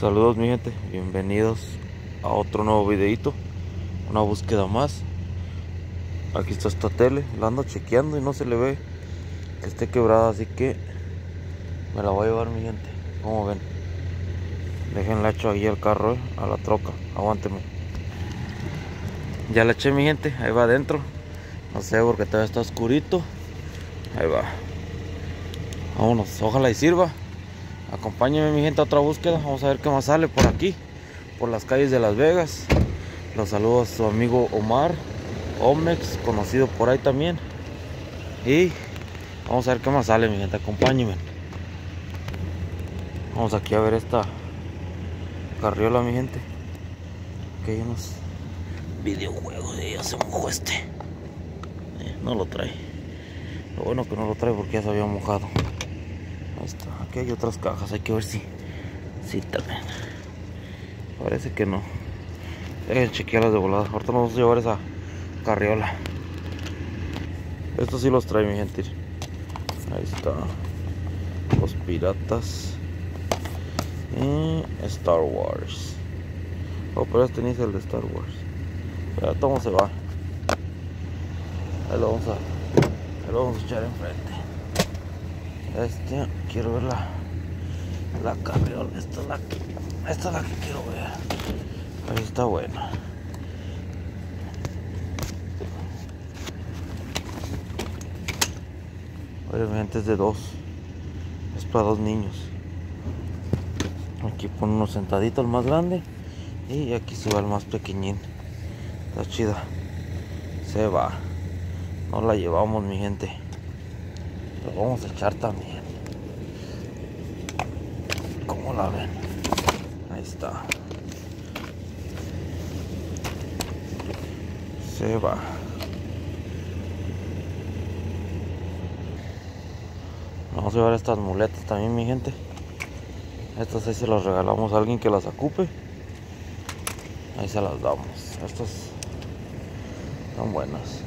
Saludos mi gente, bienvenidos a otro nuevo videito Una búsqueda más. Aquí está esta tele, la ando chequeando y no se le ve que esté quebrada Así que me la voy a llevar mi gente. Como ven Déjenla hecho ahí al carro, eh, a la troca. Aguánteme. Ya la eché mi gente, ahí va adentro. No sé porque todavía está oscurito. Ahí va. Vámonos, ojalá y sirva Acompáñenme mi gente a otra búsqueda. Vamos a ver qué más sale por aquí. Por las calles de Las Vegas. Los saludo a su amigo Omar. Omnex, conocido por ahí también. Y vamos a ver qué más sale mi gente. Acompáñenme. Vamos aquí a ver esta carriola mi gente. Que hay unos videojuegos. Y ya se mojó este. Eh, no lo trae. Lo bueno que no lo trae porque ya se había mojado. Aquí hay otras cajas. Hay que ver si. Si también. Parece que no. Dejen chequearlas de volada. Ahorita nos vamos a llevar esa carriola. Estos sí los trae mi gente. Ahí está. Los piratas. Y Star Wars. Oh, pero este ni es el de Star Wars. Pero cómo se va. Ahí lo vamos a. Ahí lo vamos a echar enfrente. Este, quiero ver la, la. Esta es la esta es la que quiero ver. Ahí está buena. Obviamente es de dos. Es para dos niños. Aquí pone uno sentadito el más grande. Y aquí se va el más pequeñín. Está chida. Se va. No la llevamos mi gente. Vamos a echar también. ¿Cómo la ven? Ahí está. Se va. Vamos a llevar estas muletas también, mi gente. Estas ahí se las regalamos a alguien que las ocupe. Ahí se las damos. Estas están buenas.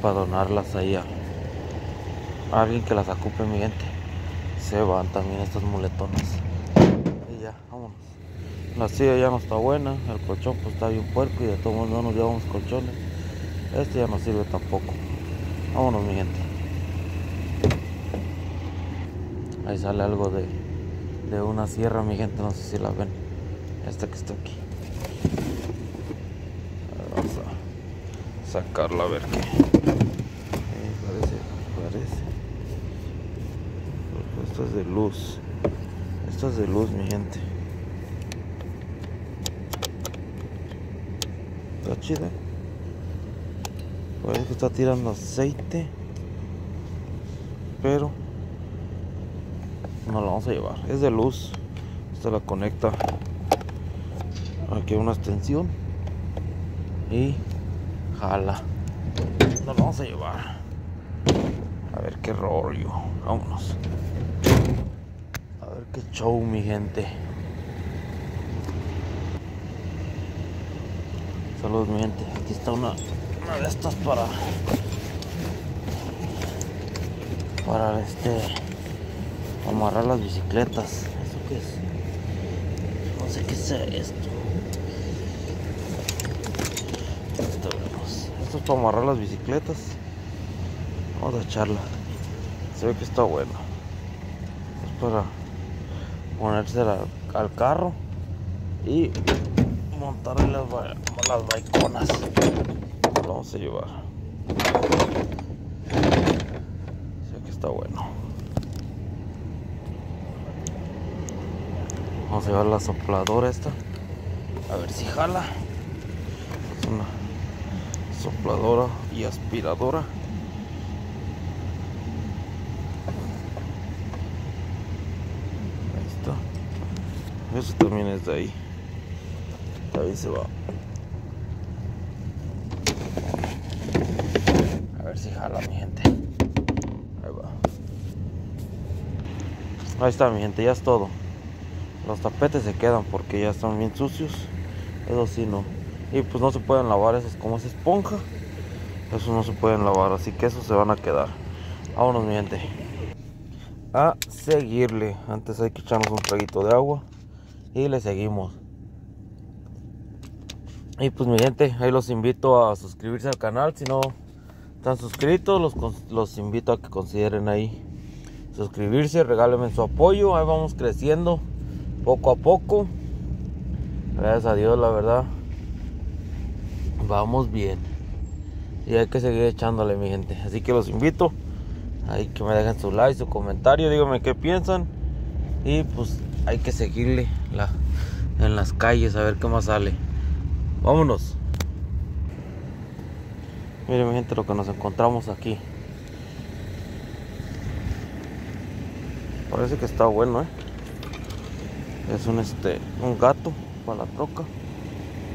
Para donarlas ahí a, alguien que las ocupe, mi gente. Se van también estas muletones. Y ya, vámonos. La silla ya no está buena. El colchón pues está bien puerco y de todos modos no nos llevamos colchones. Este ya no sirve tampoco. Vámonos, mi gente. Ahí sale algo de, de una sierra, mi gente. No sé si la ven. Esta que está aquí. Vamos a sacarla a ver qué. Parece, parece. Esto es de luz. Esto es de luz, mi gente. Está chida. Parece que está tirando aceite. Pero no la vamos a llevar. Es de luz. Esta la conecta. Aquí una extensión. Y jala. No la vamos a llevar. A ver qué rollo. Vámonos. A ver qué show, mi gente. Saludos, mi gente. Aquí está una, una de estas para. Para este. Amarrar las bicicletas. ¿Eso qué es? No sé qué sea esto. Esto, esto es para amarrar las bicicletas. Vamos a echarla. Se ve que está bueno. Es para ponérsela al carro y montarle las, las baiconas. Vamos a llevar. Se ve que está bueno. Vamos a llevar la sopladora esta. A ver si jala. Es una sopladora y aspiradora. Ahí está. Eso también es de ahí. Ahí se va. A ver si jala mi gente. Ahí va. Ahí está mi gente, ya es todo. Los tapetes se quedan porque ya están bien sucios. Eso sí no. Y pues no se pueden lavar, esos como es esponja. Esos no se pueden lavar, así que esos se van a quedar. Vámonos mi gente. a seguirle. Antes hay que echarnos un traguito de agua y le seguimos. Y pues mi gente, ahí los invito a suscribirse al canal. Si no están suscritos, los, los invito a que consideren ahí suscribirse, regálenme su apoyo. Ahí vamos creciendo poco a poco. Gracias a Dios, la verdad. Vamos bien. Y hay que seguir echándole, mi gente. Así que los invito. Ahí que me dejen su like, su comentario. Díganme qué piensan. Y pues hay que seguirle en las calles a ver qué más sale. Vámonos. Miren mi gente lo que nos encontramos aquí. Parece que está bueno, ¿eh? Es un este un gato para la troca.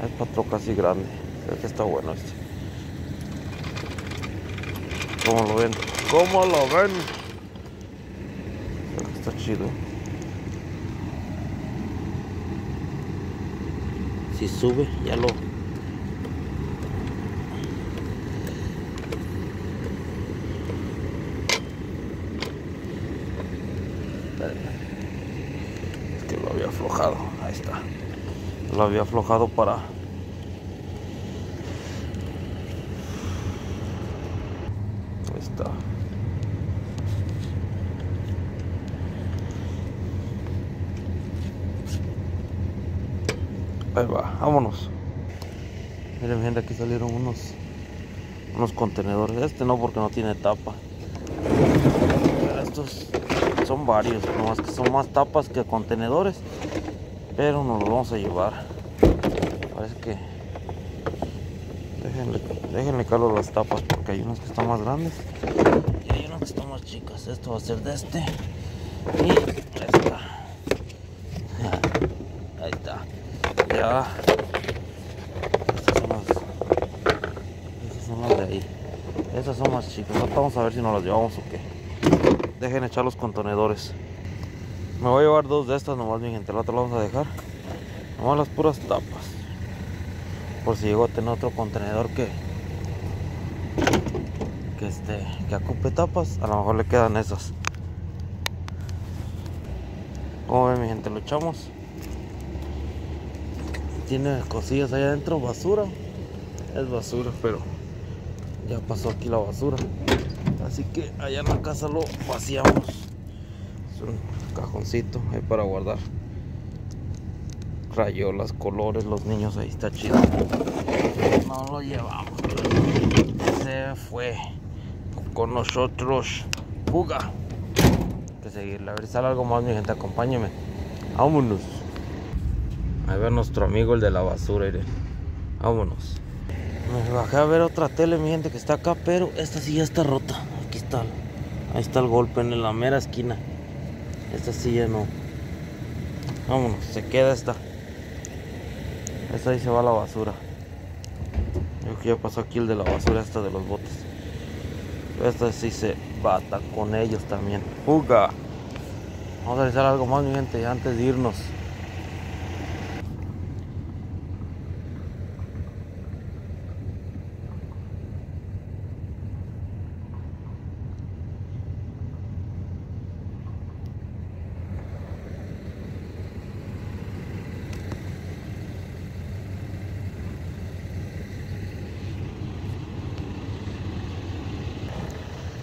Es para troca así grande. Creo que está bueno este. ¿Cómo lo ven? ¿Cómo lo ven? está chido. Si sube, ya lo aflojado. Ahí está. Lo había aflojado para... Ahí está. Ahí va, vámonos. Miren, gente, aquí salieron unos unos contenedores. Este no porque no tiene tapa. estos son varios, nomás que son más tapas que contenedores. Pero nos los vamos a llevar. Parece que... Déjenle, déjenle las tapas porque hay unos que están más grandes. Y hay unos que están más chicas. Esto va a ser de este esta. Ahí está. Estas son las... Estas son las de ahí. Estas son más chicas. vamos a ver si nos las llevamos o qué dejen echar los contenedores. Me voy a llevar dos de estas nomás, mi gente. La otra la vamos a dejar. Nomás las puras tapas. Por si llego a tener otro contenedor que que este que ocupe tapas, a lo mejor le quedan esas. Como ven mi gente, lo echamos. Tiene cosillas ahí adentro, basura. Es basura, pero ya pasó aquí la basura. Así que allá en la casa lo vaciamos. Es un cajoncito ahí para guardar rayolas, colores, los niños ahí está chido. No lo llevamos. Se fue con nosotros. Fuga. Hay que seguirle. A ver si sale algo más, mi gente. Acompáñeme. Vámonos. Ahí va nuestro amigo el de la basura. Vámonos. Me bajé a ver otra tele, mi gente, que está acá, pero esta sí ya está rota. Aquí está. Ahí está el golpe en la mera esquina. Esta sí ya no. Vámonos, se queda esta. Esta ahí se va a la basura. Yo que ya pasó aquí el de la basura, esta de los botes. Esta sí se bata con ellos también. ¡Fuga! Vamos a realizar algo más, mi gente, antes de irnos.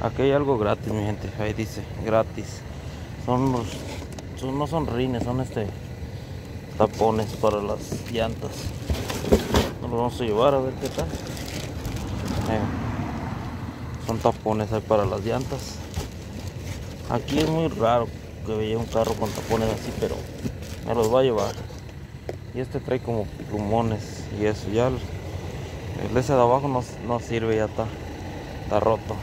Aquí hay algo gratis, mi gente. Ahí dice, gratis. Son los, no son rines, son este tapones para las llantas. Nos los vamos a llevar a ver qué tal. Eh, son tapones ahí para las llantas. Aquí es muy raro que veía un carro con tapones así, pero me los va a llevar. Y este trae como plumones y eso. Ya el, el ese de abajo no, no sirve, ya está, está roto.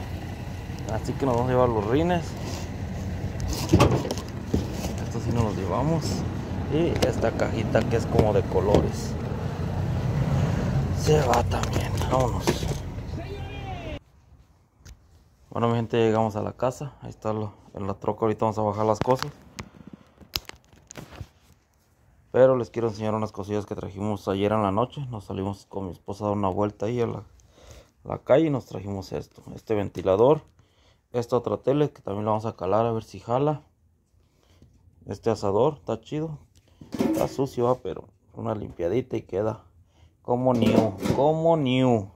Así que nos vamos a llevar los rines. Esto sí nos los llevamos. Y esta cajita que es como de colores. Se va también. Vámonos. Bueno mi gente llegamos a la casa. Ahí está en la troca. Ahorita vamos a bajar las cosas. Pero les quiero enseñar unas cosillas que trajimos ayer en la noche. Nos salimos con mi esposa a dar una vuelta ahí a la calle y nos trajimos esto. Este ventilador esta otra tele que también la vamos a calar a ver si jala. Este asador está chido. Está sucio, pero una limpiadita y queda como new, como new.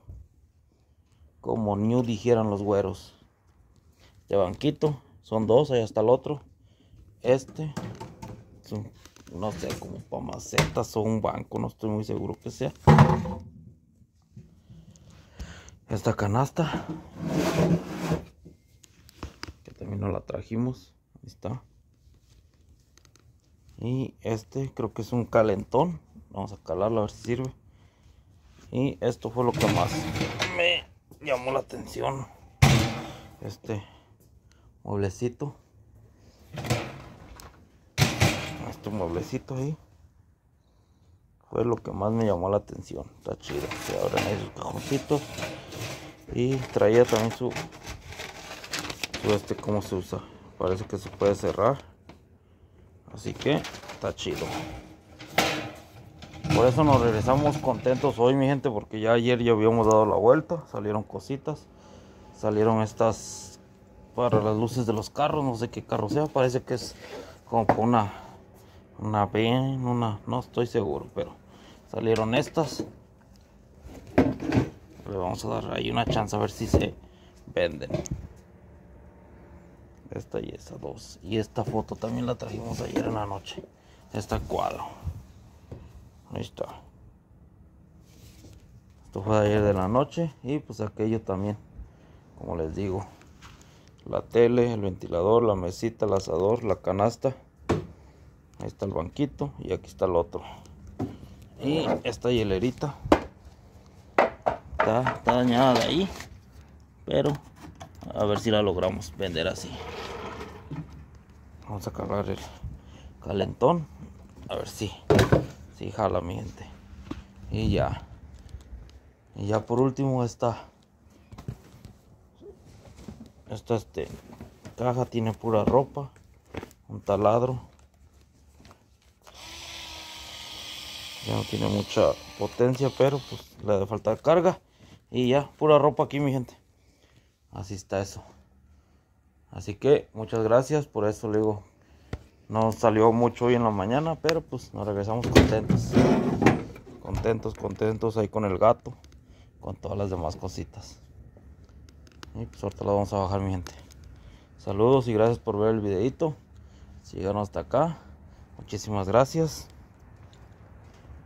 Como new dijeran los güeros. De banquito, son dos, ahí está el otro. Este, no sé, como para macetas o un banco, no estoy muy seguro que sea. Esta canasta, también la trajimos, ahí está. Y este creo que es un calentón, vamos a calarlo a ver si sirve. Y esto fue lo que más me llamó la atención. Este mueblecito. Este mueblecito ahí. Fue lo que más me llamó la atención. Está chido. Se abren sus cajoncitos. Y traía también su este cómo se usa parece que se puede cerrar así que está chido por eso nos regresamos contentos hoy mi gente porque ya ayer ya habíamos dado la vuelta salieron cositas salieron estas para las luces de los carros, no sé qué carro sea, parece que es como una una Ben, una, no estoy seguro, pero salieron estas. Le vamos a dar ahí una chance a ver si se venden. Esta y esa dos. Y esta foto también la trajimos ayer en la noche. Esta cuadro. Ahí está. Esto fue ayer de la noche. Y pues aquello también. Como les digo la tele, el ventilador, la mesita, el asador, la canasta. Ahí está el banquito y aquí está el otro. Y esta hielerita está, dañada de ahí, pero a ver si la logramos vender así. Vamos a cargar el calentón, a ver si, si jala mi gente. Y ya. Y ya por último esta esta este, caja tiene pura ropa, un taladro. Ya no tiene mucha potencia, pero pues le falta carga. Y ya, pura ropa aquí, mi gente. Así está eso. Así que muchas gracias. Por eso le digo, no salió mucho hoy en la mañana, pero pues nos regresamos contentos. Contentos, contentos ahí con el gato, con todas las demás cositas. Y pues ahorita lo vamos a bajar mi gente. Saludos y gracias por ver el videito. Si hasta acá, muchísimas gracias.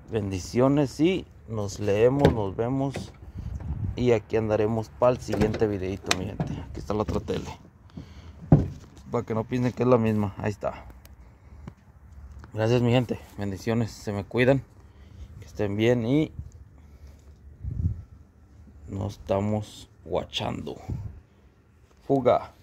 Bendiciones y nos leemos, nos vemos. Y aquí andaremos para el siguiente videito, mi gente. Aquí está la otra tele. Para que no piensen que es la misma. Ahí está. Gracias, mi gente. Bendiciones. Se me cuidan. Que estén bien y nos estamos guachando. Fuga.